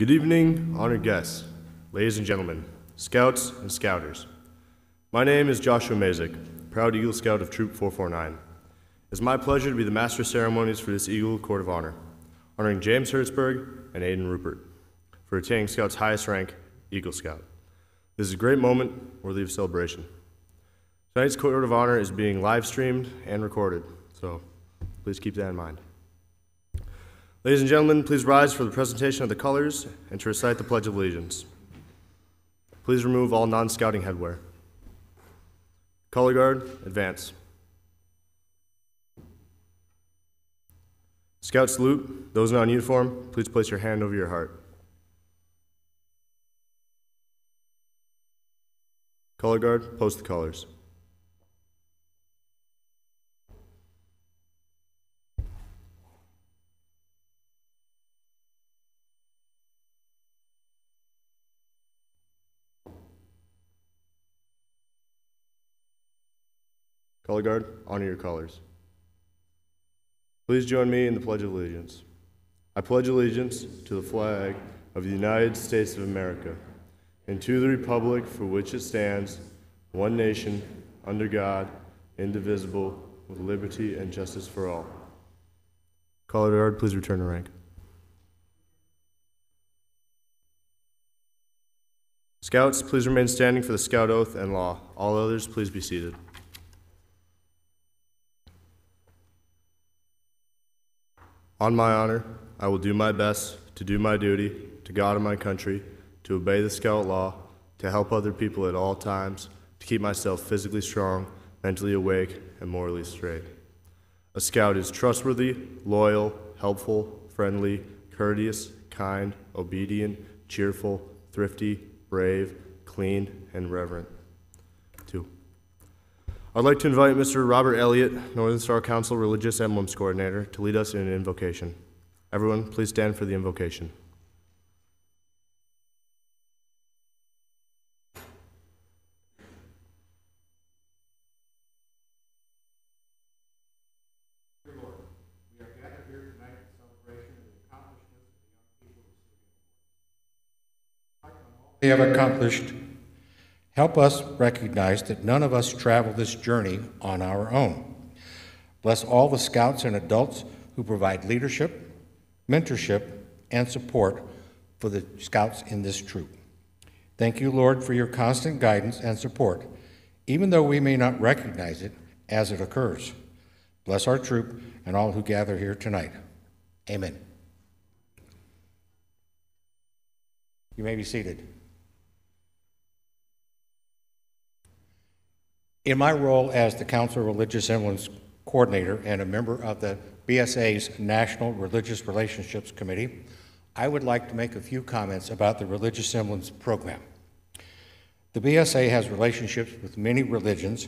Good evening, honored guests, ladies and gentlemen, scouts and scouters. My name is Joshua Mazik, proud Eagle Scout of Troop 449. It's my pleasure to be the master of ceremonies for this Eagle Court of Honor, honoring James Hertzberg and Aidan Rupert for attaining Scout's highest rank, Eagle Scout. This is a great moment worthy of celebration. Tonight's Court of Honor is being live streamed and recorded, so please keep that in mind. Ladies and gentlemen, please rise for the presentation of the colors and to recite the Pledge of Allegiance. Please remove all non scouting headwear. Color guard, advance. Scout salute. Those not in uniform, please place your hand over your heart. Color guard, post the colors. Color guard, honor your colors. Please join me in the Pledge of Allegiance. I pledge allegiance to the flag of the United States of America and to the republic for which it stands, one nation, under God, indivisible, with liberty and justice for all. Color guard, please return to rank. Scouts, please remain standing for the scout oath and law. All others, please be seated. On my honor, I will do my best to do my duty to God and my country, to obey the scout law, to help other people at all times, to keep myself physically strong, mentally awake, and morally straight. A scout is trustworthy, loyal, helpful, friendly, courteous, kind, obedient, cheerful, thrifty, brave, clean, and reverent. I'd like to invite Mr. Robert Elliott, Northern Star Council Religious Emblems Coordinator, to lead us in an invocation. Everyone, please stand for the invocation. Have accomplished Help us recognize that none of us travel this journey on our own. Bless all the scouts and adults who provide leadership, mentorship, and support for the scouts in this troop. Thank you, Lord, for your constant guidance and support, even though we may not recognize it as it occurs. Bless our troop and all who gather here tonight. Amen. You may be seated. In my role as the Council of Religious Emblems Coordinator and a member of the BSA's National Religious Relationships Committee, I would like to make a few comments about the Religious Emblems program. The BSA has relationships with many religions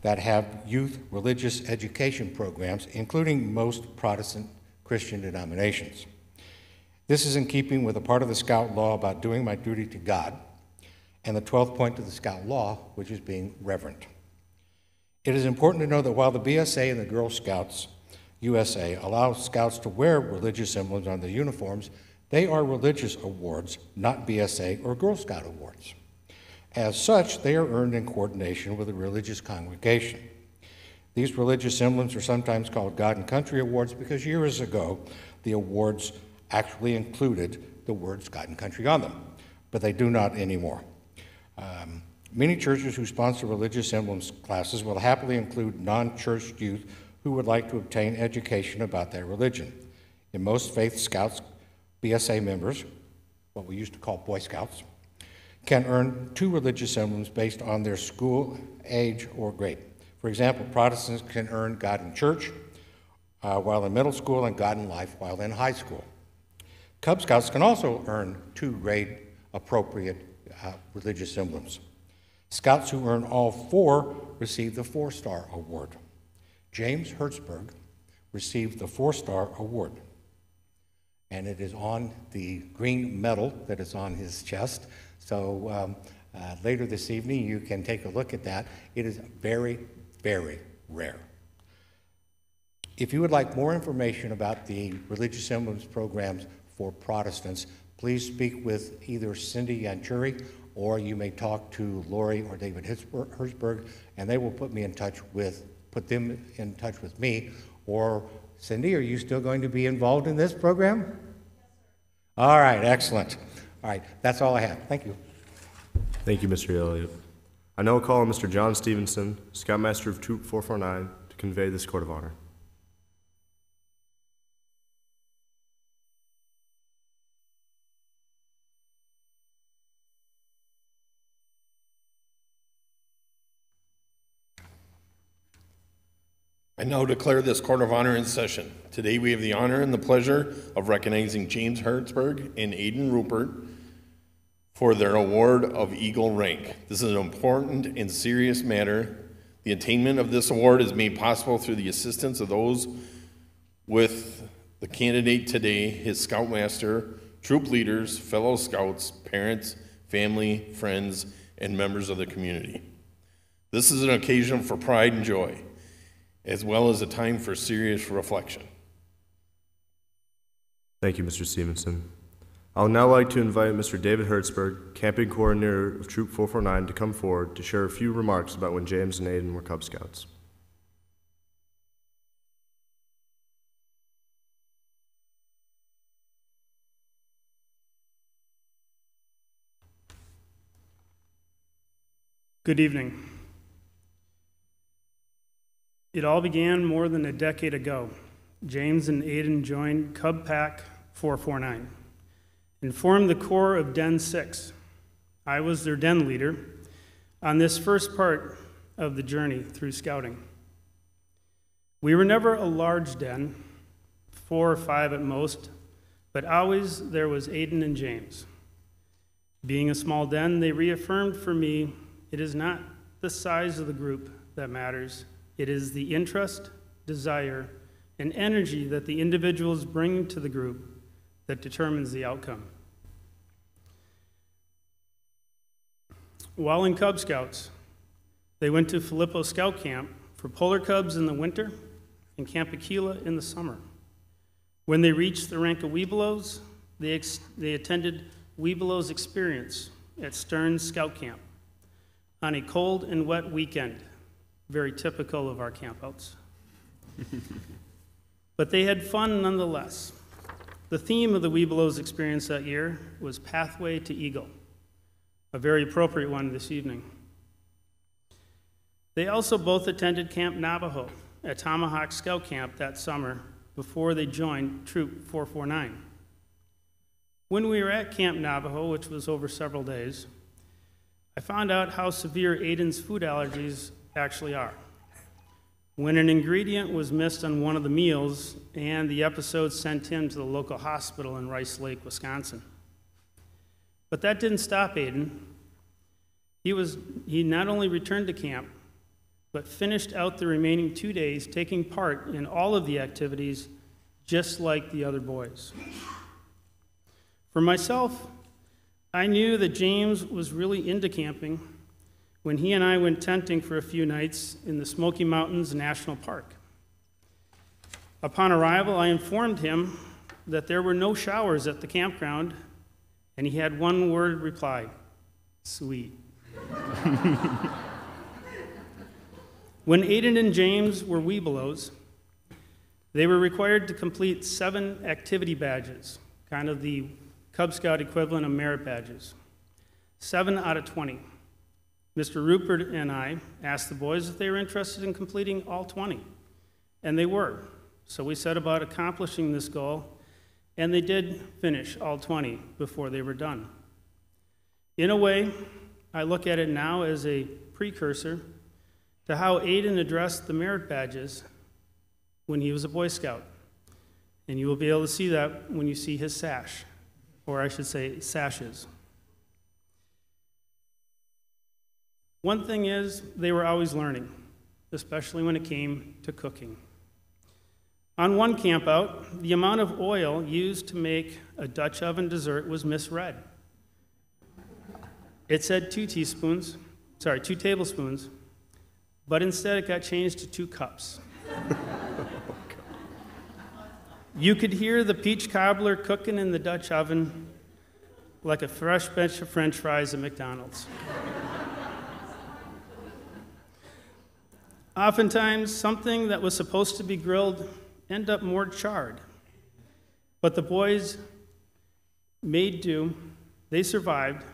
that have youth religious education programs, including most Protestant Christian denominations. This is in keeping with a part of the Scout law about doing my duty to God and the 12th point of the Scout law, which is being reverent. It is important to know that while the BSA and the Girl Scouts USA allow scouts to wear religious emblems on their uniforms, they are religious awards, not BSA or Girl Scout awards. As such, they are earned in coordination with a religious congregation. These religious emblems are sometimes called God and Country Awards because years ago the awards actually included the words God and Country on them, but they do not anymore. Um, Many churches who sponsor religious emblems classes will happily include non church youth who would like to obtain education about their religion. In most Faith Scouts, BSA members, what we used to call Boy Scouts, can earn two religious emblems based on their school, age, or grade. For example, Protestants can earn God in Church uh, while in middle school and God in Life while in high school. Cub Scouts can also earn two grade appropriate uh, religious emblems. Scouts who earn all four receive the Four Star Award. James Hertzberg received the Four Star Award, and it is on the green medal that is on his chest. So um, uh, later this evening, you can take a look at that. It is very, very rare. If you would like more information about the religious emblems programs for Protestants, please speak with either Cindy Yanchuri, or you may talk to Lori or David Hitzber- Hertzberg, and they will put me in touch with, put them in touch with me. Or Cindy, are you still going to be involved in this program? All right, excellent. All right, that's all I have. Thank you. Thank you, Mr. Elliott. I now call on Mr. John Stevenson, Scoutmaster of Troop 449, to convey this court of honor. I now declare this Court of Honor in session. Today, we have the honor and the pleasure of recognizing James Hertzberg and Aidan Rupert for their award of Eagle Rank. This is an important and serious matter. The attainment of this award is made possible through the assistance of those with the candidate today, his scoutmaster, troop leaders, fellow scouts, parents, family, friends, and members of the community. This is an occasion for pride and joy as well as a time for serious reflection. Thank you, Mr. Stevenson. I would now like to invite Mr. David Hertzberg, camping coordinator of Troop 449, to come forward to share a few remarks about when James and Aiden were Cub Scouts. Good evening. It all began more than a decade ago. James and Aiden joined Cub Pack 449 and formed the core of Den 6. I was their den leader on this first part of the journey through scouting. We were never a large den, four or five at most, but always there was Aiden and James. Being a small den, they reaffirmed for me it is not the size of the group that matters, it is the interest, desire, and energy that the individuals bring to the group that determines the outcome. While in Cub Scouts, they went to Phillippo Scout Camp for polar cubs in the winter and Camp Aquila in the summer. When they reached the rank of Webelos, they, ex- they attended Webelos Experience at Stearns Scout Camp on a cold and wet weekend, very typical of our campouts. but they had fun nonetheless. The theme of the Webelos Experience that year was Pathway to Eagle, a very appropriate one this evening. They also both attended Camp Navajo at Tomahawk Scout Camp that summer before they joined Troop 449. When we were at Camp Navajo, which was over several days, I found out how severe Aiden's food allergies actually are. When an ingredient was missed on one of the meals, and the episode sent him to the local hospital in Rice Lake, Wisconsin. But that didn't stop Aiden. He, was, he not only returned to camp, but finished out the remaining two days taking part in all of the activities just like the other boys. For myself, I knew that James was really into camping when he and I went tenting for a few nights in the Smoky Mountains National Park. Upon arrival, I informed him that there were no showers at the campground, and he had one word reply sweet. when Aiden and James were Webelos, they were required to complete seven activity badges, kind of the Cub Scout equivalent of merit badges. Seven out of 20. Mr. Rupert and I asked the boys if they were interested in completing all 20, and they were. So we set about accomplishing this goal, and they did finish all 20 before they were done. In a way, I look at it now as a precursor to how Aiden addressed the merit badges when he was a Boy Scout. And you will be able to see that when you see his sash, or I should say, sashes. One thing is, they were always learning, especially when it came to cooking. On one campout, the amount of oil used to make a Dutch oven dessert was misread. It said two teaspoons, sorry, two tablespoons, but instead it got changed to two cups. you could hear the peach cobbler cooking in the Dutch oven, like a fresh batch of french fries at McDonald's. Oftentimes, something that was supposed to be grilled ended up more charred. But the boys made do, they survived,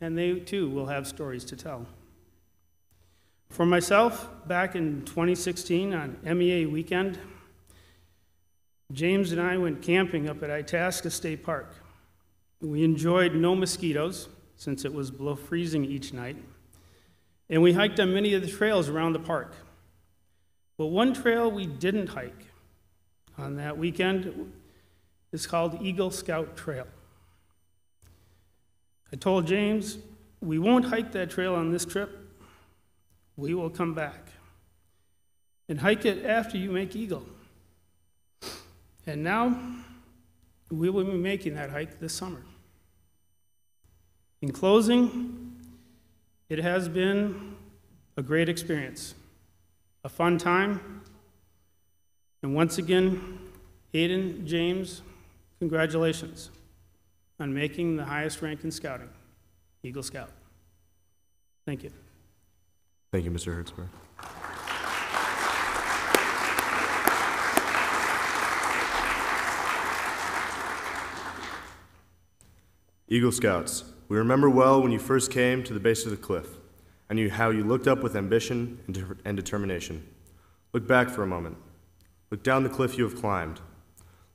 and they too will have stories to tell. For myself, back in 2016 on MEA weekend, James and I went camping up at Itasca State Park. We enjoyed no mosquitoes, since it was below freezing each night, and we hiked on many of the trails around the park. But one trail we didn't hike on that weekend is called Eagle Scout Trail. I told James, we won't hike that trail on this trip. We will come back and hike it after you make Eagle. And now we will be making that hike this summer. In closing, it has been a great experience, a fun time, and once again, Aiden, James, congratulations on making the highest rank in scouting, Eagle Scout. Thank you. Thank you, Mr. Hertzberg. Eagle Scouts, we remember well when you first came to the base of the cliff, and knew how you looked up with ambition and, de- and determination. Look back for a moment. Look down the cliff you have climbed.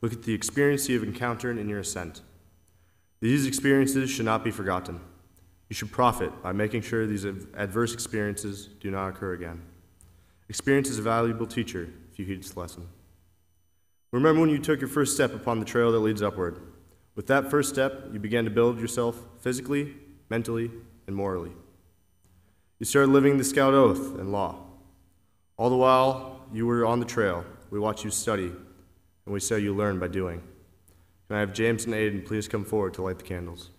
Look at the experience you have encountered in your ascent. These experiences should not be forgotten. You should profit by making sure these ad- adverse experiences do not occur again. Experience is a valuable teacher if you heed its lesson. Remember when you took your first step upon the trail that leads upward. With that first step, you began to build yourself physically, mentally, and morally. You started living the scout oath and law. All the while you were on the trail, we watched you study, and we saw you learn by doing. Can I have James and Aiden please come forward to light the candles?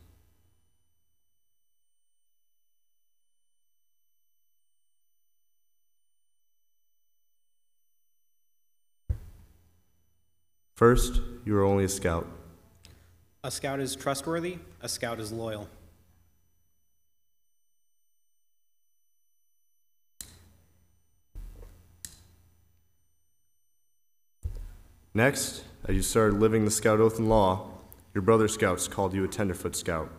First, you are only a scout. A scout is trustworthy, a scout is loyal. Next, as you started living the scout oath and law, your brother scouts called you a tenderfoot scout.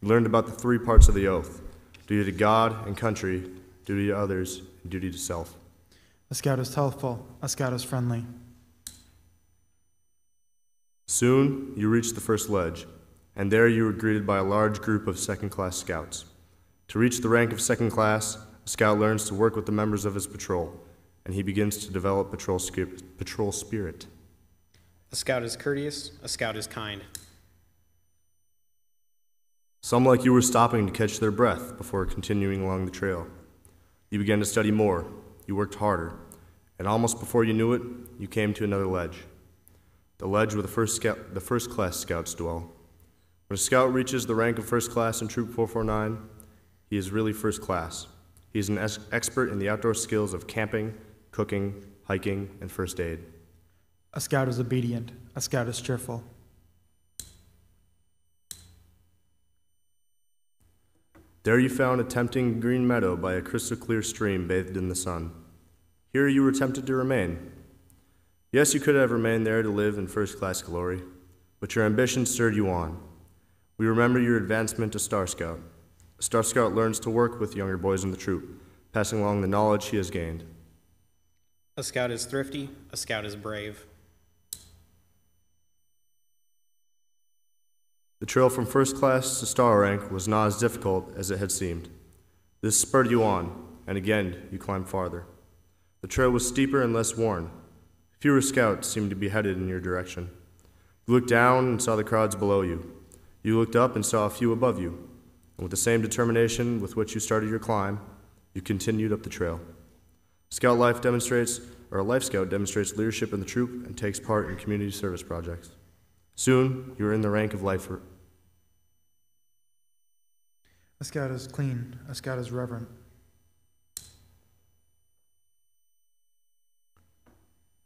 You learned about the three parts of the oath duty to God and country, duty to others, and duty to self. A scout is helpful, a scout is friendly. Soon, you reached the first ledge, and there you were greeted by a large group of second class scouts. To reach the rank of second class, a scout learns to work with the members of his patrol, and he begins to develop patrol, patrol spirit. A scout is courteous, a scout is kind. Some, like you, were stopping to catch their breath before continuing along the trail. You began to study more, you worked harder, and almost before you knew it, you came to another ledge. The ledge where the first, scout, the first class scouts dwell. When a scout reaches the rank of first class in Troop 449, he is really first class. He is an ex- expert in the outdoor skills of camping, cooking, hiking, and first aid. A scout is obedient, a scout is cheerful. There you found a tempting green meadow by a crystal clear stream bathed in the sun. Here you were tempted to remain. Yes, you could have remained there to live in first class glory, but your ambition stirred you on. We remember your advancement to Star Scout. A Star Scout learns to work with younger boys in the troop, passing along the knowledge he has gained. A scout is thrifty, a scout is brave. The trail from first class to star rank was not as difficult as it had seemed. This spurred you on, and again you climbed farther. The trail was steeper and less worn. Fewer scouts seemed to be headed in your direction. You looked down and saw the crowds below you. You looked up and saw a few above you. And with the same determination with which you started your climb, you continued up the trail. Scout life demonstrates, or a life scout demonstrates leadership in the troop and takes part in community service projects. Soon, you are in the rank of lifer, A scout is clean, a scout is reverent.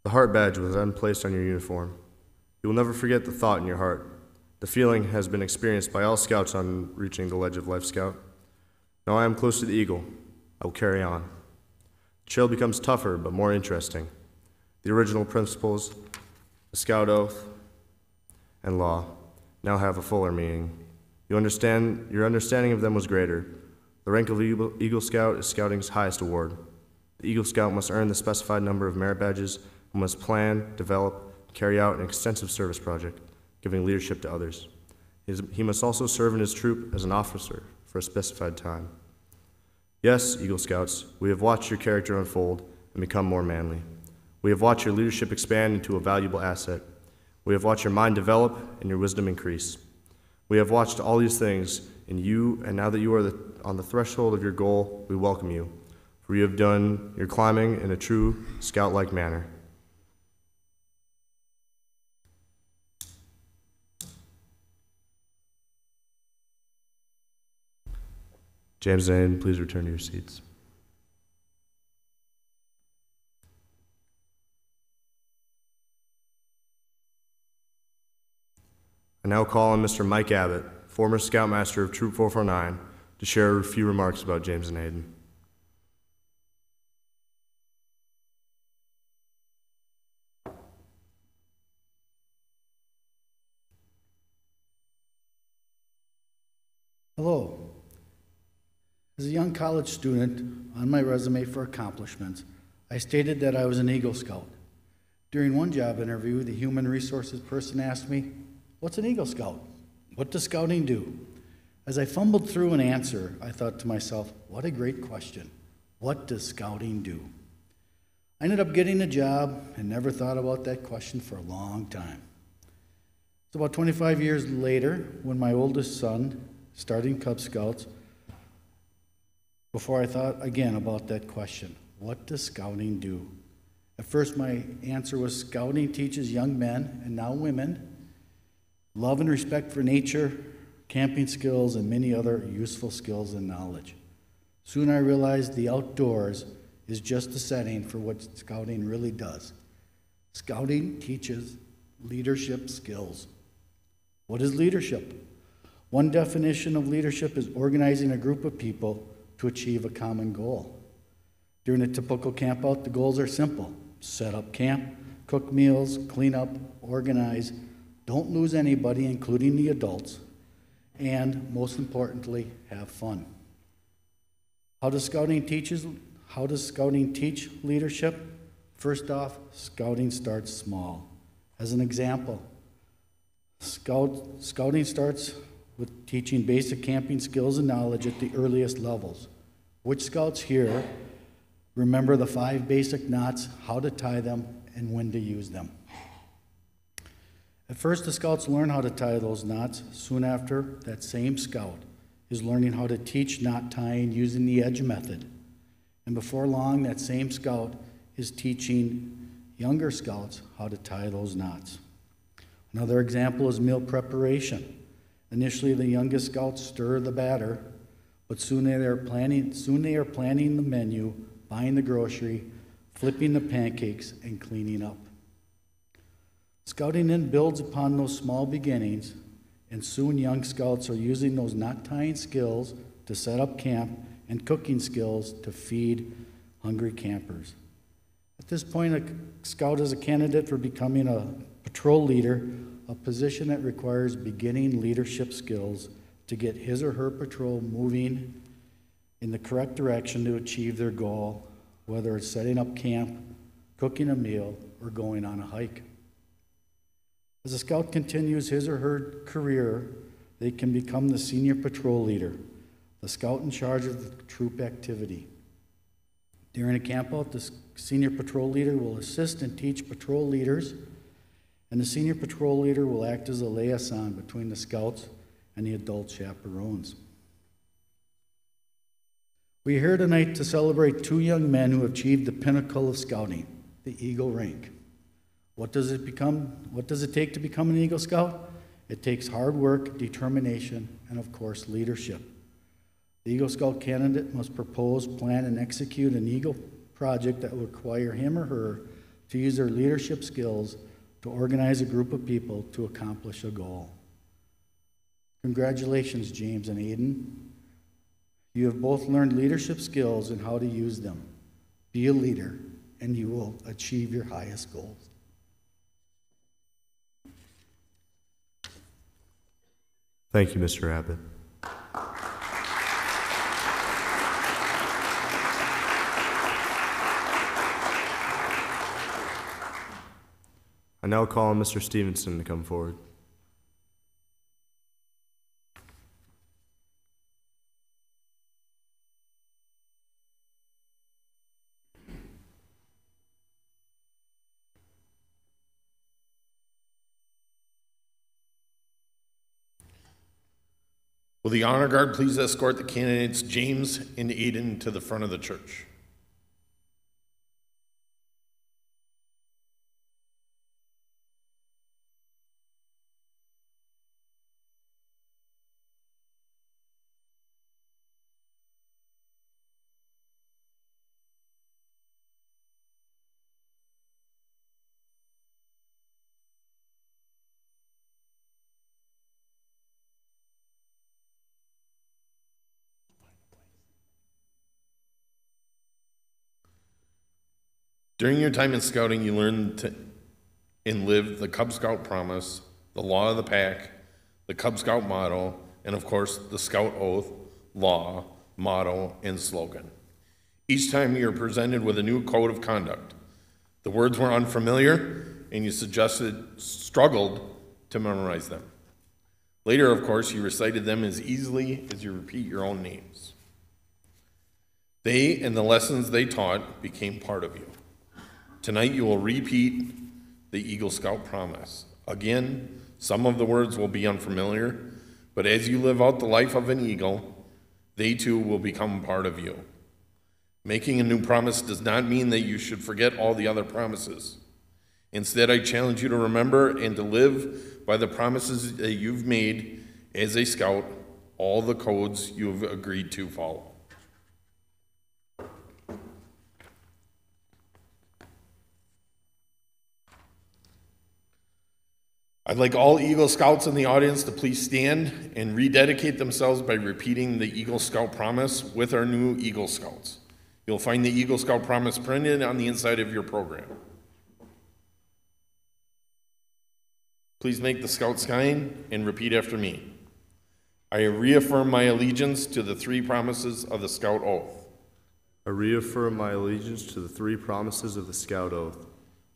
The heart badge was then placed on your uniform. You will never forget the thought in your heart. The feeling has been experienced by all scouts on reaching the ledge of Life Scout. Now I am close to the eagle. I will carry on. The trail becomes tougher but more interesting. The original principles, the scout oath, and law now have a fuller meaning. You understand, your understanding of them was greater. The rank of Eagle, Eagle Scout is scouting's highest award. The Eagle Scout must earn the specified number of merit badges and must plan, develop, carry out an extensive service project, giving leadership to others. He must also serve in his troop as an officer for a specified time. Yes, Eagle Scouts, we have watched your character unfold and become more manly. We have watched your leadership expand into a valuable asset. We have watched your mind develop and your wisdom increase. We have watched all these things in you, and now that you are the, on the threshold of your goal, we welcome you, for you have done your climbing in a true scout like manner. James and Aiden, please return to your seats. I now call on Mr. Mike Abbott, former Scoutmaster of Troop 449, to share a few remarks about James and Hayden. Hello. As a young college student, on my resume for accomplishments, I stated that I was an Eagle Scout. During one job interview, the human resources person asked me, What's an Eagle Scout? What does scouting do? As I fumbled through an answer, I thought to myself, What a great question. What does scouting do? I ended up getting a job and never thought about that question for a long time. It's about 25 years later when my oldest son, starting Cub Scouts, before I thought again about that question what does scouting do? At first, my answer was scouting teaches young men and now women love and respect for nature, camping skills, and many other useful skills and knowledge. Soon I realized the outdoors is just the setting for what scouting really does. Scouting teaches leadership skills. What is leadership? One definition of leadership is organizing a group of people to achieve a common goal. During a typical campout, the goals are simple set up camp, cook meals, clean up, organize, don't lose anybody, including the adults, and most importantly, have fun. How does scouting teaches how does scouting teach leadership? First off, scouting starts small. As an example, scout, scouting starts with teaching basic camping skills and knowledge at the earliest levels. Which scouts here remember the five basic knots, how to tie them, and when to use them? At first, the scouts learn how to tie those knots. Soon after, that same scout is learning how to teach knot tying using the edge method. And before long, that same scout is teaching younger scouts how to tie those knots. Another example is meal preparation. Initially, the youngest scouts stir the batter, but soon they are planning, soon they are planning the menu, buying the grocery, flipping the pancakes, and cleaning up. Scouting then builds upon those small beginnings, and soon young scouts are using those knot tying skills to set up camp and cooking skills to feed hungry campers. At this point, a scout is a candidate for becoming a patrol leader, a position that requires beginning leadership skills to get his or her patrol moving in the correct direction to achieve their goal, whether it's setting up camp, cooking a meal, or going on a hike. As a scout continues his or her career, they can become the senior patrol leader, the scout in charge of the troop activity. During a campout, the senior patrol leader will assist and teach patrol leaders, and the senior patrol leader will act as a liaison between the scouts and the adult chaperones. We are here tonight to celebrate two young men who achieved the pinnacle of scouting, the Eagle rank. What does it become? What does it take to become an Eagle Scout? It takes hard work, determination, and of course, leadership. The Eagle Scout candidate must propose, plan, and execute an Eagle project that will require him or her to use their leadership skills to organize a group of people to accomplish a goal. Congratulations, James and Aiden. You have both learned leadership skills and how to use them. Be a leader, and you will achieve your highest goals. Thank you, Mr. Abbott. I now call on Mr. Stevenson to come forward. Will the honor guard please escort the candidates James and Aiden to the front of the church? During your time in scouting, you learned to and lived the Cub Scout promise, the law of the pack, the Cub Scout motto, and of course, the Scout oath, law, motto, and slogan. Each time you're presented with a new code of conduct. The words were unfamiliar, and you suggested, struggled to memorize them. Later, of course, you recited them as easily as you repeat your own names. They and the lessons they taught became part of you. Tonight you will repeat the Eagle Scout promise. Again, some of the words will be unfamiliar, but as you live out the life of an eagle, they too will become part of you. Making a new promise does not mean that you should forget all the other promises. Instead, I challenge you to remember and to live by the promises that you've made as a scout, all the codes you have agreed to follow. I'd like all Eagle Scouts in the audience to please stand and rededicate themselves by repeating the Eagle Scout promise with our new Eagle Scouts. You'll find the Eagle Scout promise printed on the inside of your program. Please make the Scout sign and repeat after me. I reaffirm my allegiance to the three promises of the Scout Oath. I reaffirm my allegiance to the three promises of the Scout Oath.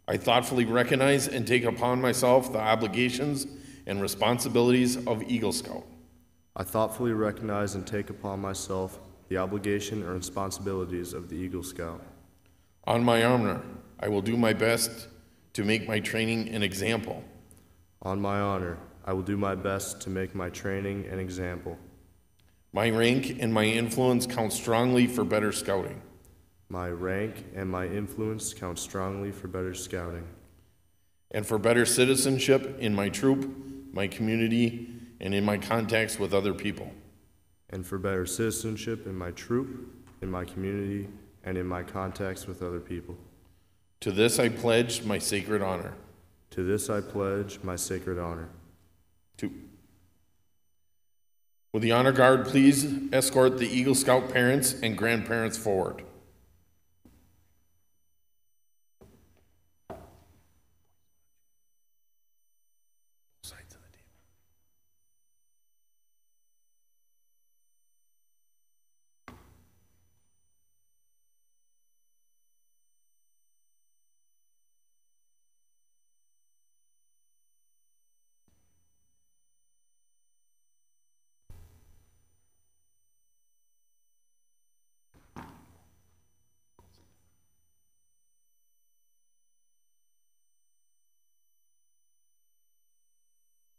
I thoughtfully recognize and take upon myself the obligations and responsibilities of Eagle Scout. I thoughtfully recognize and take upon myself the obligation and responsibilities of the Eagle Scout. On my honor, I will do my best to make my training an example. On my honor, I will do my best to make my training an example. My rank and my influence count strongly for better scouting. My rank and my influence count strongly for better scouting and for better citizenship in my troop, my community, and in my contacts with other people. and for better citizenship in my troop, in my community, and in my contacts with other people. To this I pledge my sacred honor. To this I pledge my sacred honor. To Will the honor guard please escort the Eagle Scout parents and grandparents forward? Sides of the table.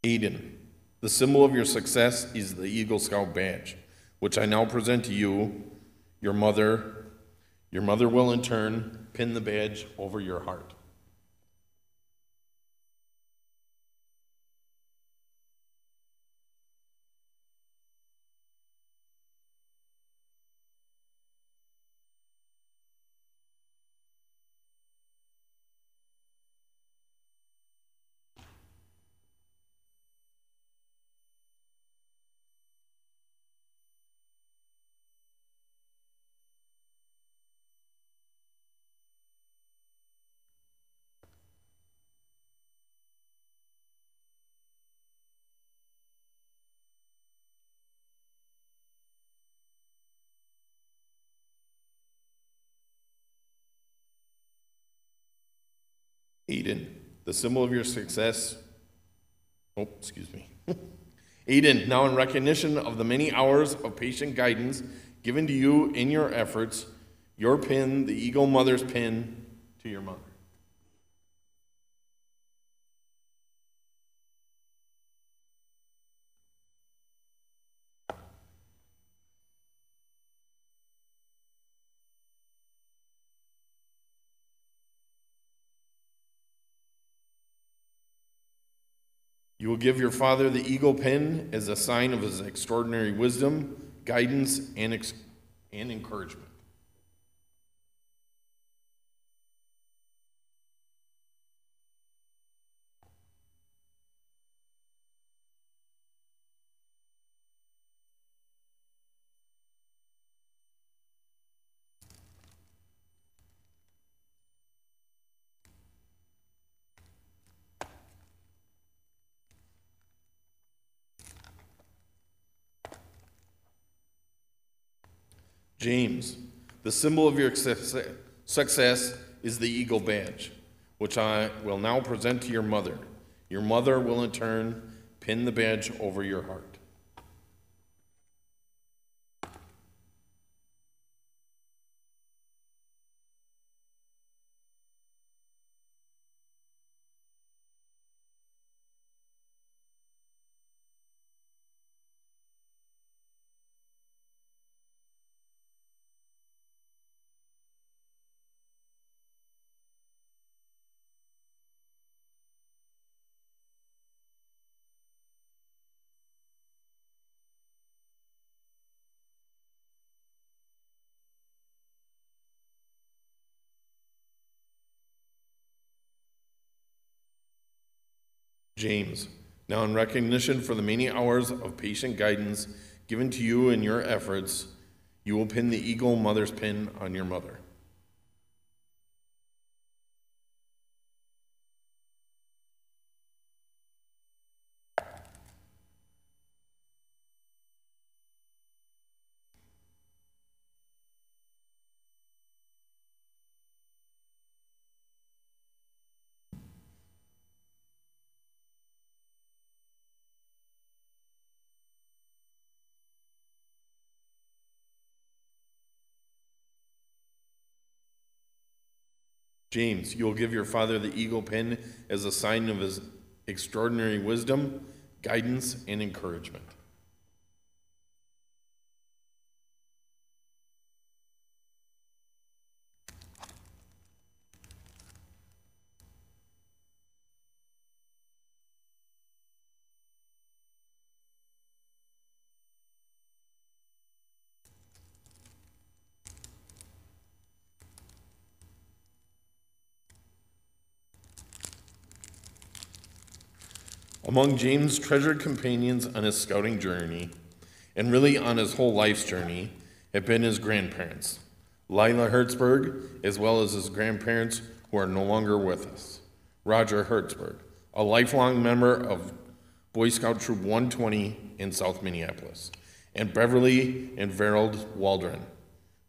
Eden, the symbol of your success is the Eagle Scout badge, which I now present to you, your mother. Your mother will in turn pin the badge over your heart. The symbol of your success. Oh, excuse me. Aiden, now in recognition of the many hours of patient guidance given to you in your efforts, your pin, the Eagle Mother's pin, to your mother. Will give your father the eagle pin as a sign of his extraordinary wisdom, guidance, and, ex- and encouragement. James, the symbol of your success is the eagle badge, which I will now present to your mother. Your mother will in turn pin the badge over your heart. James, now in recognition for the many hours of patient guidance given to you in your efforts, you will pin the eagle mother's pin on your mother. James, you will give your father the eagle pin as a sign of his extraordinary wisdom, guidance, and encouragement. Among James' treasured companions on his scouting journey, and really on his whole life's journey, have been his grandparents, Lila Hertzberg, as well as his grandparents who are no longer with us. Roger Hertzberg, a lifelong member of Boy Scout Troop 120 in South Minneapolis, and Beverly and Verold Waldron.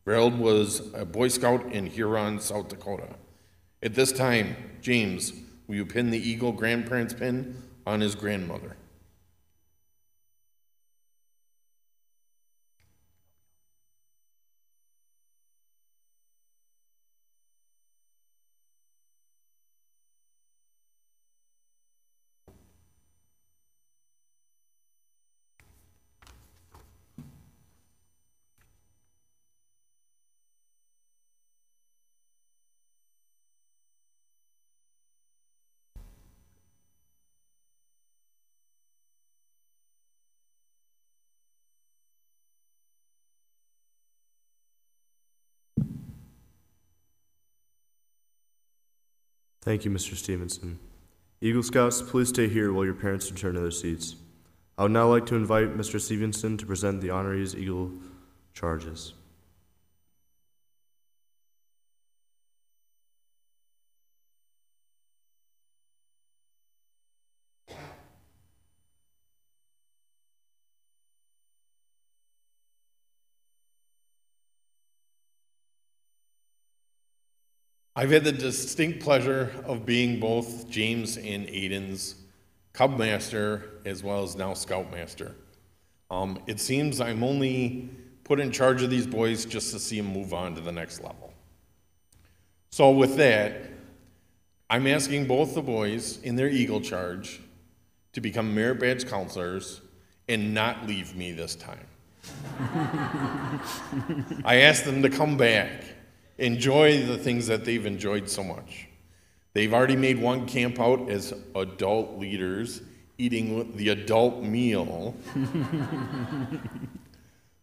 Verold was a Boy Scout in Huron, South Dakota. At this time, James, will you pin the Eagle grandparents pin on his grandmother? Thank you, Mr. Stevenson. Eagle Scouts, please stay here while your parents return to their seats. I would now like to invite Mr. Stevenson to present the honorees Eagle charges. I've had the distinct pleasure of being both James and Aiden's Cub Master as well as now Scoutmaster. Um, it seems I'm only put in charge of these boys just to see them move on to the next level. So with that, I'm asking both the boys in their Eagle charge to become merit badge counselors and not leave me this time. I asked them to come back, enjoy the things that they've enjoyed so much. They've already made one camp out as adult leaders, eating the adult meal.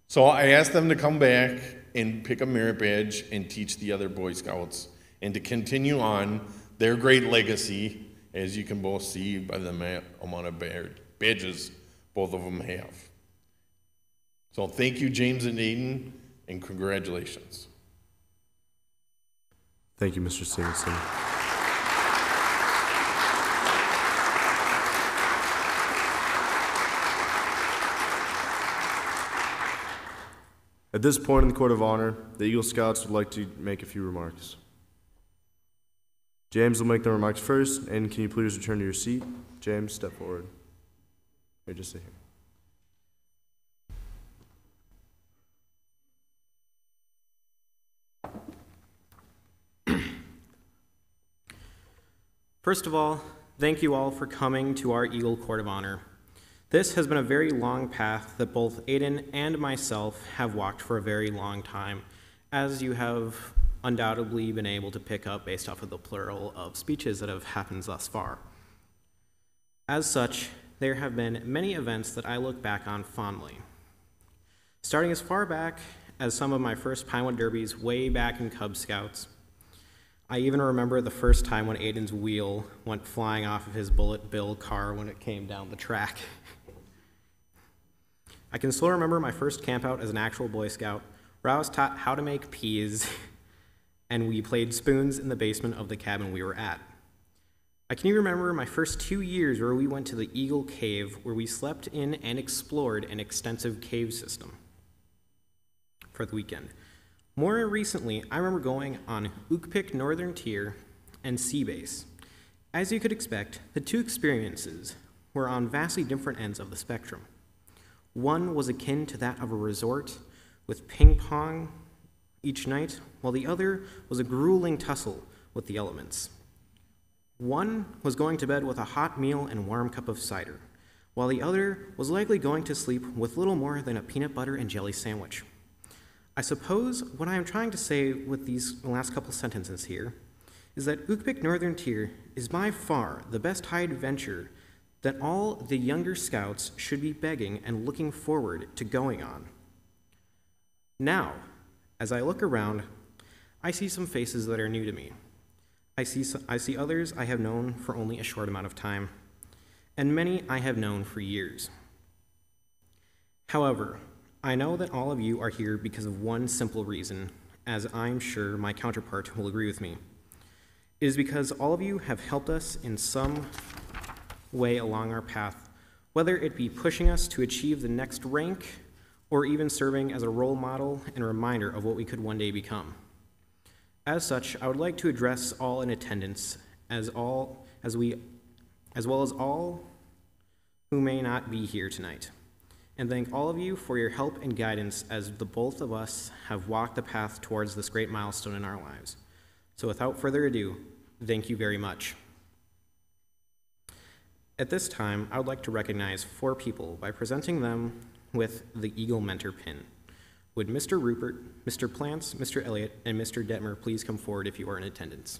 so I asked them to come back and pick a merit badge and teach the other Boy Scouts and to continue on their great legacy, as you can both see by the amount of ba- badges both of them have. So thank you, James and Aiden, and congratulations. Thank you, Mr. Stevenson. At this point in the Court of Honor, the Eagle Scouts would like to make a few remarks. James will make the remarks first, and can you please return to your seat? James, step forward. Here, just sit here. First of all, thank you all for coming to our Eagle Court of Honor. This has been a very long path that both Aiden and myself have walked for a very long time, as you have undoubtedly been able to pick up based off of the plural of speeches that have happened thus far. As such, there have been many events that I look back on fondly. Starting as far back as some of my first Pinewood Derbies way back in Cub Scouts, I even remember the first time when Aiden's wheel went flying off of his bullet bill car when it came down the track. I can still remember my first campout as an actual Boy Scout, where I was taught how to make peas, and we played spoons in the basement of the cabin we were at. I can even remember my first two years where we went to the Eagle Cave, where we slept in and explored an extensive cave system for the weekend. More recently, I remember going on Okpik Northern Tier and Sea Base. As you could expect, the two experiences were on vastly different ends of the spectrum. One was akin to that of a resort with ping pong each night, while the other was a grueling tussle with the elements. One was going to bed with a hot meal and warm cup of cider, while the other was likely going to sleep with little more than a peanut butter and jelly sandwich. I suppose what I am trying to say with these last couple sentences here is that Okpik Northern Tier is by far the best high adventure that all the younger scouts should be begging and looking forward to going on. Now, as I look around, I see some faces that are new to me. I see, I see others I have known for only a short amount of time, and many I have known for years. However, I know that all of you are here because of one simple reason, as I'm sure my counterpart will agree with me. It is because all of you have helped us in some way along our path, whether it be pushing us to achieve the next rank or even serving as a role model and reminder of what we could one day become. As such, I would like to address all in attendance as all as we as well as all who may not be here tonight. And thank all of you for your help and guidance as the both of us have walked the path towards this great milestone in our lives. So without further ado, thank you very much. At this time, I would like to recognize four people by presenting them with the Eagle Mentor pin. Would Mr. Rupert, Mr. Plants, Mr. Elliott, and Mr. Detmer please come forward if you are in attendance?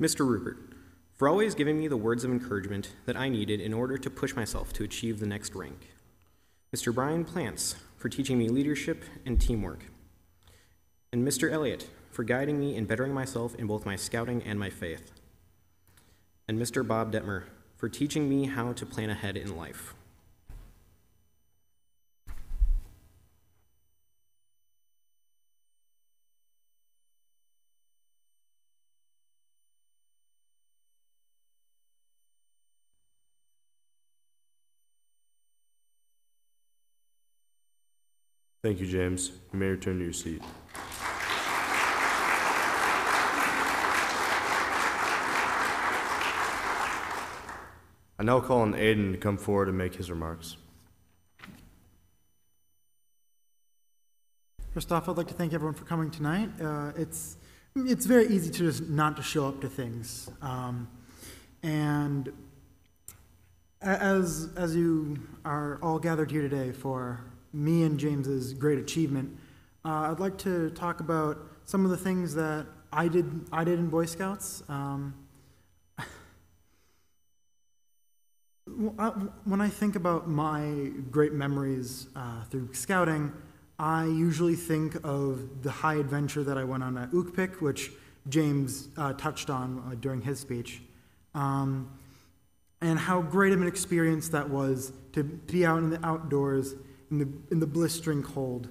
Mr. Rupert, for always giving me the words of encouragement that I needed in order to push myself to achieve the next rank. Mr. Brian Plants, for teaching me leadership and teamwork. And Mr. Elliott, for guiding me in bettering myself in both my scouting and my faith. And Mr. Bob Detmer, for teaching me how to plan ahead in life. Thank you, James. You may return to your seat. I now call on Aiden to come forward and make his remarks. First off, I'd like to thank everyone for coming tonight. Uh, it's it's very easy to just not to show up to things, um, and as as you are all gathered here today for me and James's great achievement, uh, I'd like to talk about some of the things that I did I did in Boy Scouts. Um, when I think about my great memories uh, through scouting, I usually think of the high adventure that I went on at Okpik, which James uh, touched on uh, during his speech, um, and how great of an experience that was to be out in the outdoors in the in the blistering cold,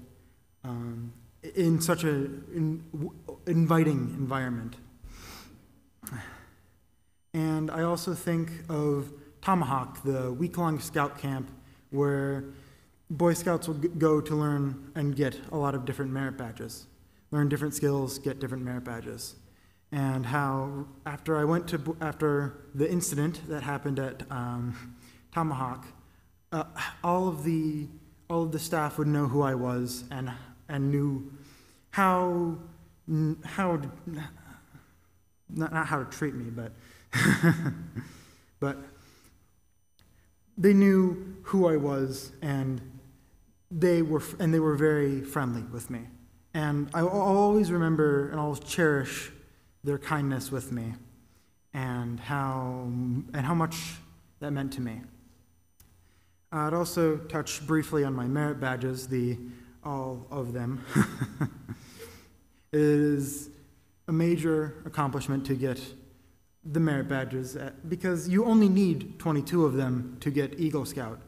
um, in such a in, w- inviting environment. And I also think of Tomahawk, the week long scout camp where Boy Scouts will go to learn and get a lot of different merit badges, learn different skills, get different merit badges. And how, after I went to, after the incident that happened at um, Tomahawk, uh, all of the all of the staff would know who I was and and knew how how not, not how to treat me, but but they knew who I was and they were and they were very friendly with me. And I, will always remember and I'll cherish their kindness with me and how and how much that meant to me. I'd also touch briefly on my merit badges, the all of them. it is a major accomplishment to get the merit badges at, because you only need 22 of them to get Eagle Scout.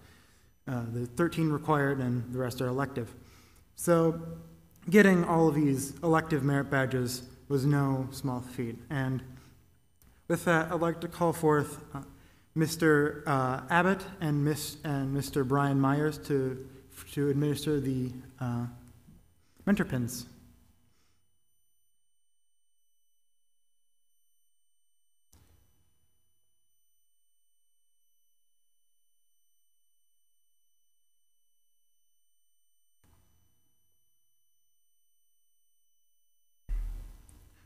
Uh, the 13 required and the rest are elective. So getting all of these elective merit badges was no small feat. And with that, I'd like to call forth uh, Mr. Uh, Abbott and, Miss, and Mr. Brian Myers to, to administer the uh, mentor pins.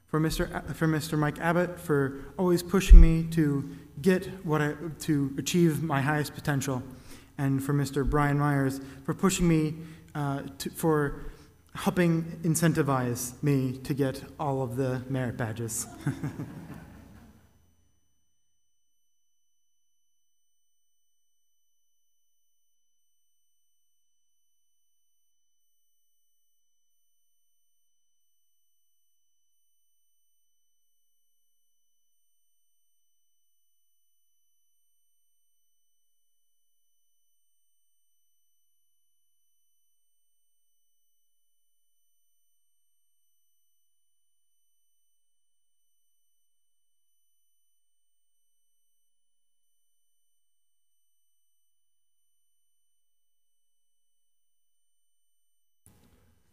for Mr. A- for Mr. Mike Abbott for always pushing me to get what I to achieve my highest potential, and for Mr. Brian Myers for pushing me uh, to, for helping incentivize me to get all of the merit badges.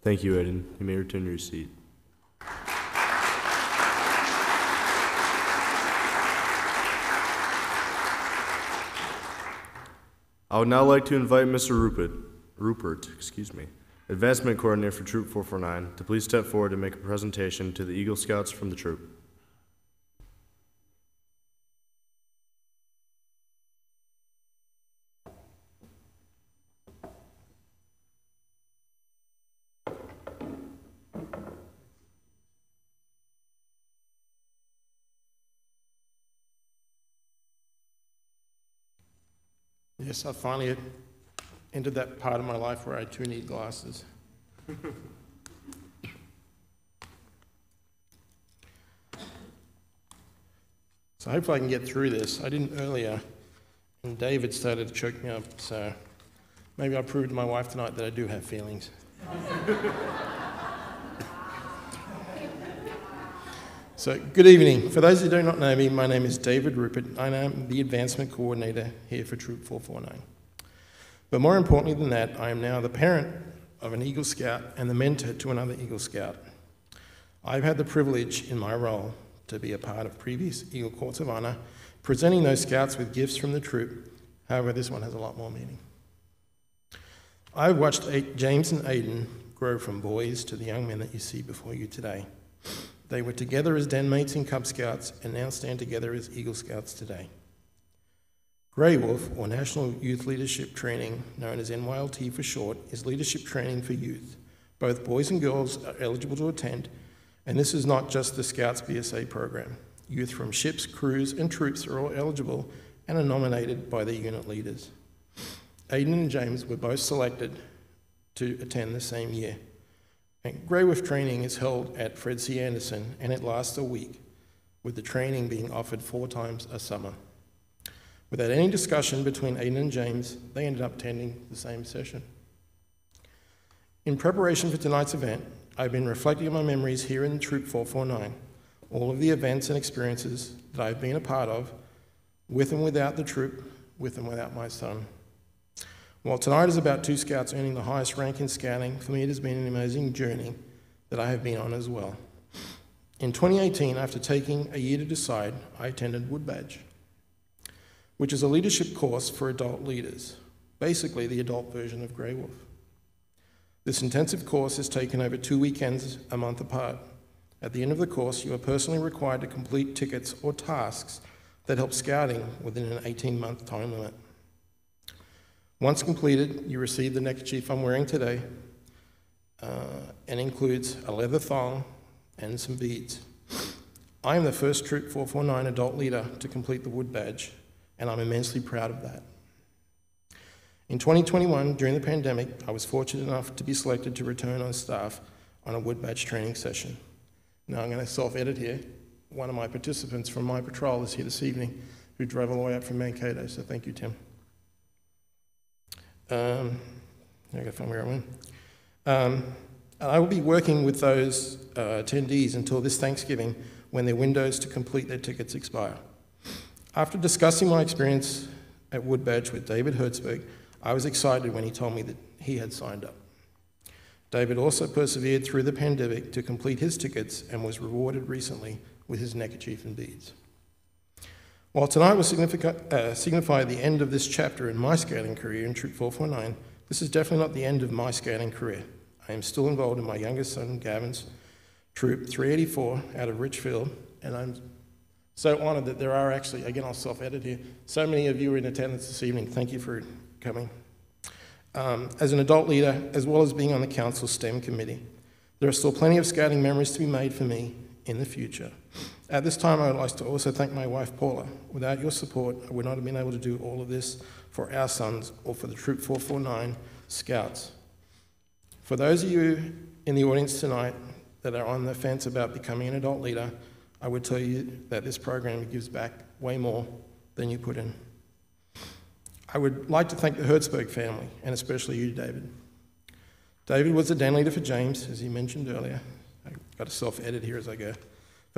Thank you, Eden. You may return to your seat. I would now like to invite Mr. Rupert, Rupert, excuse me, Advancement Coordinator for Troop 449, to please step forward and make a presentation to the Eagle Scouts from the troop. Yes, I finally entered that part of my life where I do need glasses. So hopefully I can get through this. I didn't earlier, and David started to choke me up, so maybe I'll prove to my wife tonight that I do have feelings. So, good evening. For those who do not know me, my name is David Rupert. I am the advancement coordinator here for Troop 449. But more importantly than that, I am now the parent of an Eagle Scout and the mentor to another Eagle Scout. I've had the privilege in my role to be a part of previous Eagle Courts of Honour, presenting those Scouts with gifts from the troop. However, this one has a lot more meaning. I've watched James and Aidan grow from boys to the young men that you see before you today. They were together as den mates in Cub Scouts and now stand together as Eagle Scouts today. Grey Wolf, or National Youth Leadership Training, known as NYLT for short, is leadership training for youth. Both boys and girls are eligible to attend, and this is not just the Scouts BSA program. Youth from ships, crews, and troops are all eligible and are nominated by their unit leaders. Aidan and James were both selected to attend the same year. Grey Wolf training is held at Fred C. Andersen and it lasts a week, with the training being offered four times a summer. Without any discussion between Aidan and James, they ended up attending the same session. In preparation for tonight's event, I've been reflecting on my memories here in Troop 449, all of the events and experiences that I've been a part of, with and without the troop, with and without my son. While tonight is about two scouts earning the highest rank in scouting, for me it has been an amazing journey that I have been on as well. In 2018, after taking a year to decide, I attended Wood Badge, which is a leadership course for adult leaders, basically the adult version of Grey Wolf. This intensive course is taken over two weekends a month apart. At the end of the course, you are personally required to complete tickets or tasks that help scouting within an 18 month time limit. Once completed, you receive the neckerchief I'm wearing today uh, and includes a leather thong and some beads. I am the first Troop 449 adult leader to complete the Wood Badge, and I'm immensely proud of that. In 2021, during the pandemic, I was fortunate enough to be selected to return on staff on a Wood Badge training session. Now I'm going to self-edit here. One of my participants from my patrol is here this evening who drove all the way up from Mankato, so thank you, Tim. Um, I gotta find where I went. Um, I will be working with those uh, attendees until this Thanksgiving when their windows to complete their tickets expire. After discussing my experience at Wood Badge with David Hertzberg, I was excited when he told me that he had signed up. David also persevered through the pandemic to complete his tickets and was rewarded recently with his neckerchief and beads. While tonight will significa- uh, signify the end of this chapter in my scouting career in Troop 449, this is definitely not the end of my scouting career. I am still involved in my youngest son, Gavin's Troop 384 out of Richfield, and I'm so honoured that there are actually, again, I'll self edit here, so many of you are in attendance this evening. Thank you for coming. Um, as an adult leader, as well as being on the council STEM committee, there are still plenty of scouting memories to be made for me in the future. At this time, I would like to also thank my wife, Paula. Without your support, I would not have been able to do all of this for our sons or for the Troop 449 Scouts. For those of you in the audience tonight that are on the fence about becoming an adult leader, I would tell you that this program gives back way more than you put in. I would like to thank the Hertzberg family, and especially you, David. David was the den leader for James, as he mentioned earlier. I've got a self edit here as I go.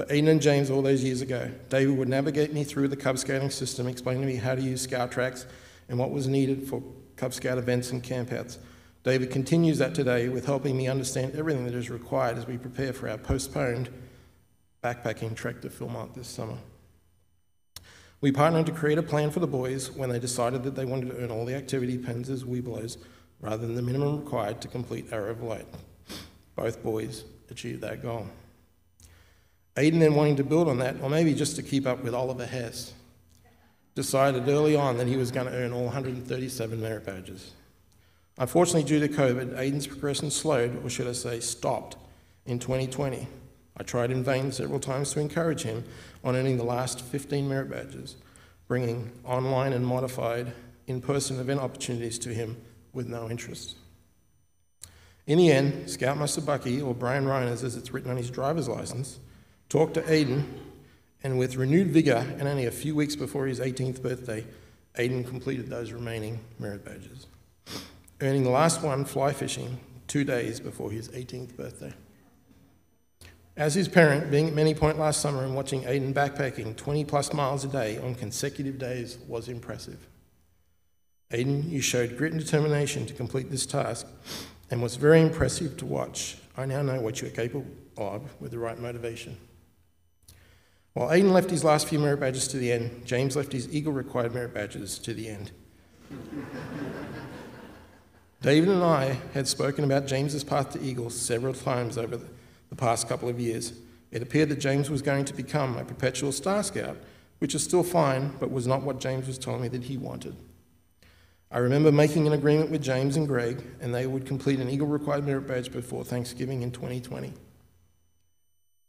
For Aidan and James all those years ago, David would navigate me through the Cub Scouting system, explaining to me how to use scout tracks and what was needed for Cub Scout events and campouts. David continues that today with helping me understand everything that is required as we prepare for our postponed backpacking trek to Philmont this summer. We partnered to create a plan for the boys when they decided that they wanted to earn all the activity pens as Webelos rather than the minimum required to complete Arrow of Light. Both boys achieved that goal. Aidan then wanting to build on that, or maybe just to keep up with Oliver Hess, decided early on that he was going to earn all 137 merit badges. Unfortunately, due to COVID, Aidan's progression slowed, or should I say stopped, in 2020. I tried in vain several times to encourage him on earning the last 15 merit badges, bringing online and modified in-person event opportunities to him with no interest. In the end, Scoutmaster Bucky, or Brian Reiners as it's written on his driver's license, talked to Aidan, and with renewed vigour and only a few weeks before his 18th birthday, Aidan completed those remaining merit badges, earning the last one fly fishing two days before his 18th birthday. As his parent, being at Many Point last summer and watching Aidan backpacking 20 plus miles a day on consecutive days was impressive. Aidan, you showed grit and determination to complete this task, and was very impressive to watch. I now know what you are capable of with the right motivation. While Aiden left his last few merit badges to the end, James left his Eagle required merit badges to the end. David and I had spoken about James's path to Eagle several times over the past couple of years. It appeared that James was going to become a perpetual Star Scout, which is still fine, but was not what James was telling me that he wanted. I remember making an agreement with James and Greg, and they would complete an Eagle Required Merit Badge before Thanksgiving in 2020.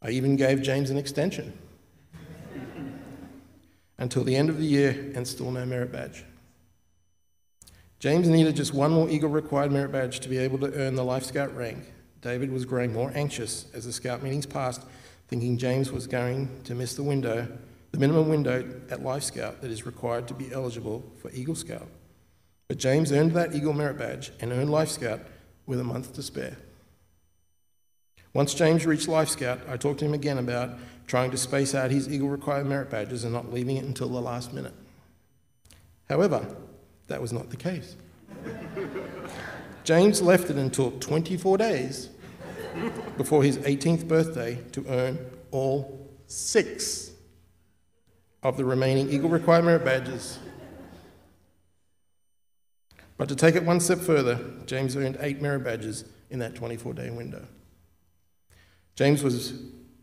I even gave James an extension until the end of the year, and still no merit badge. James needed just one more Eagle Required Merit Badge to be able to earn the Life Scout rank, David was growing more anxious as the scout meetings passed, thinking James was going to miss the window, the minimum window at Life Scout that is required to be eligible for Eagle Scout. But James earned that Eagle Merit Badge and earned Life Scout with a month to spare. Once James reached Life Scout, I talked to him again about trying to space out his Eagle Required Merit Badges and not leaving it until the last minute. However, that was not the case. James left it until 24 days before his 18th birthday to earn all six of the remaining Eagle Required Merit badges. But to take it one step further, James earned eight merit badges in that 24 day window. James was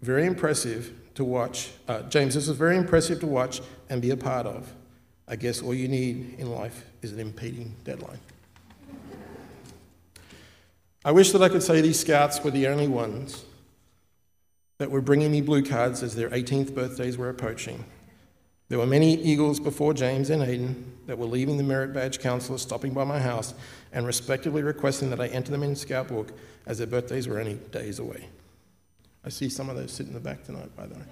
very impressive to watch. Uh, James, this was very impressive to watch and be a part of. I guess all you need in life is an impeding deadline. I wish that I could say these scouts were the only ones that were bringing me blue cards as their 18th birthdays were approaching. There were many Eagles before James and Aiden that were leaving the merit badge counselors stopping by my house and respectively requesting that I enter them in Scout Book as their birthdays were only days away. I see some of those sitting in the back tonight, by the way.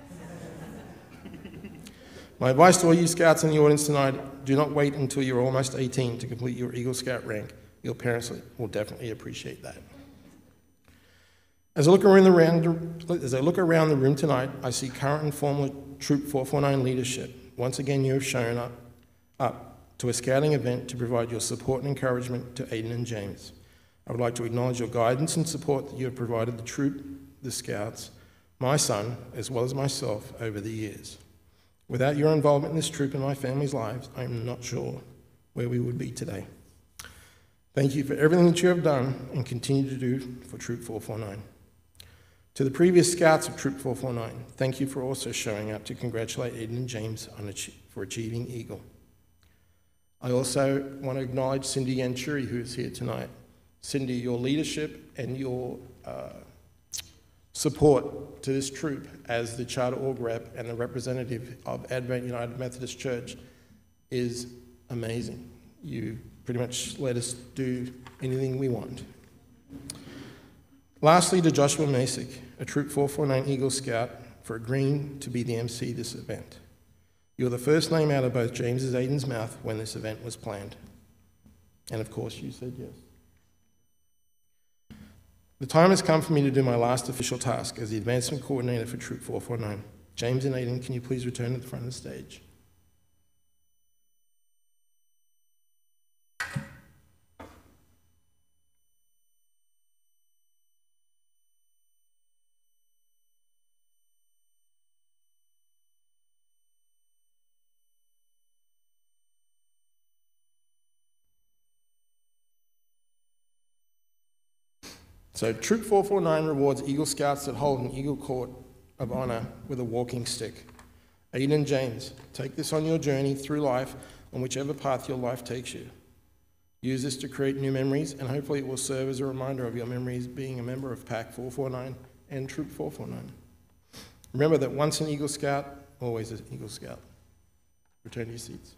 My advice to all you scouts in the audience tonight do not wait until you're almost 18 to complete your Eagle Scout rank. Your parents will definitely appreciate that. As I look around the, round, as I look around the room tonight, I see current and former Troop 449 leadership. Once again, you have shown up, up to a scouting event to provide your support and encouragement to Aiden and James. I would like to acknowledge your guidance and support that you have provided the troop, the scouts, my son, as well as myself over the years. Without your involvement in this troop and my family's lives, I am not sure where we would be today. Thank you for everything that you have done and continue to do for Troop 449. To the previous scouts of Troop 449, thank you for also showing up to congratulate Eden and James for achieving Eagle. I also want to acknowledge Cindy Yanchuri, who is here tonight. Cindy, your leadership and your uh, support to this troop as the charter org rep and the representative of Advent United Methodist Church is amazing. You pretty much let us do anything we want. Lastly, to Joshua Masick, a Troop 449 Eagle Scout, for agreeing to be the MC this event. You were the first name out of both James's Aiden's mouth when this event was planned. And of course, you said yes. The time has come for me to do my last official task as the advancement coordinator for Troop 449. James and Aiden, can you please return to the front of the stage? So, Troop 449 rewards Eagle Scouts that hold an Eagle Court of Honor with a walking stick. Aiden and James, take this on your journey through life on whichever path your life takes you. Use this to create new memories, and hopefully, it will serve as a reminder of your memories being a member of Pack 449 and Troop 449. Remember that once an Eagle Scout, always an Eagle Scout. Return to your seats.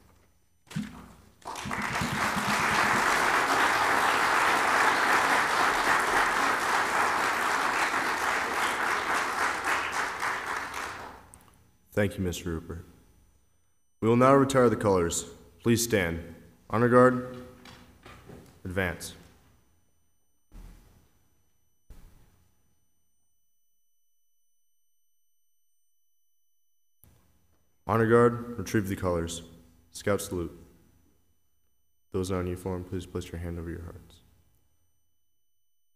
Thank you, Mr. Rupert. We will now retire the colors. Please stand. Honor guard, advance. Honor guard, retrieve the colors. Scout salute. Those not in uniform, please place your hand over your hearts.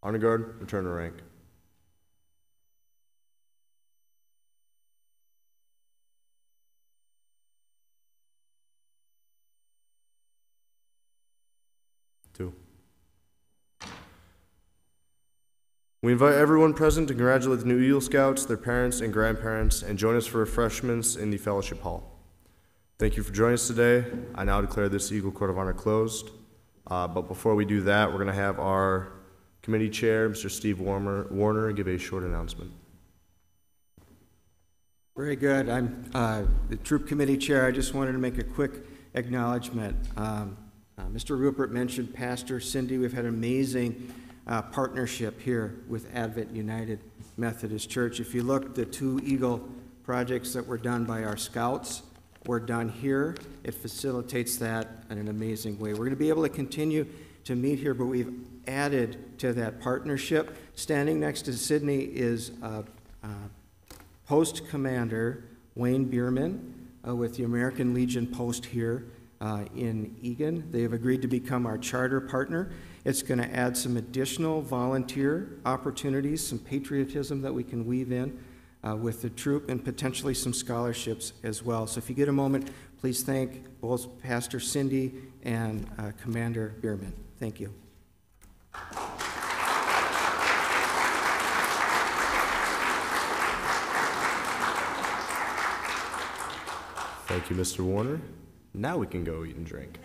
Honor guard, return to rank. Two. We invite everyone present to congratulate the new Eagle Scouts, their parents and grandparents, and join us for refreshments in the Fellowship Hall. Thank you for joining us today. I now declare this Eagle Court of Honor closed. Uh, but before we do that, we're going to have our committee chair, Mr. Steve Warmer, Warner, give a short announcement. Very good. I'm uh, the Troop Committee Chair. I just wanted to make a quick acknowledgement. Um, uh, Mr. Rupert mentioned Pastor Cindy. We've had amazing uh, partnership here with Advent United Methodist Church. If you look, the two Eagle projects that were done by our scouts were done here. It facilitates that in an amazing way. We're going to be able to continue to meet here, but we've added to that partnership. Standing next to Sydney is uh, uh, Post Commander Wayne Bierman uh, with the American Legion Post here uh, in Eagan. They have agreed to become our charter partner. It's going to add some additional volunteer opportunities, some patriotism that we can weave in uh, with the troop, and potentially some scholarships as well. So if you get a moment, please thank both Pastor Cindy and uh, Commander Bierman. Thank you. Thank you, Mr. Warner. Now we can go eat and drink.